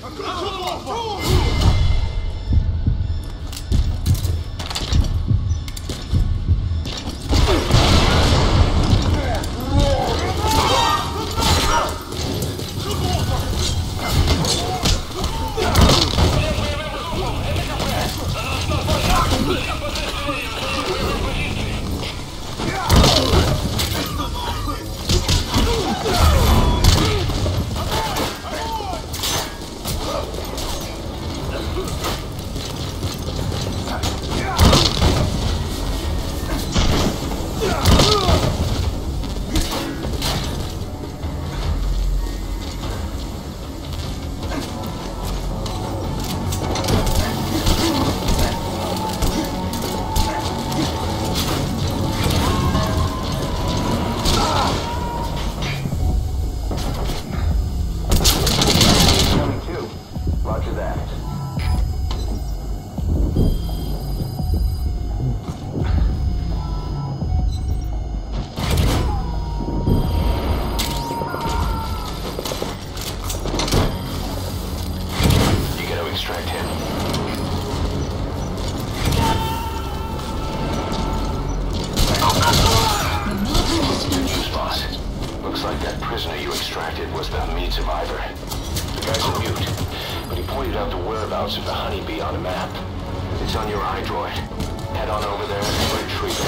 どうも! survivor. The guy's a mute, but he pointed out the whereabouts of the honeybee on a map. It's on your iDroid. Head on over there and retrieve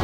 it.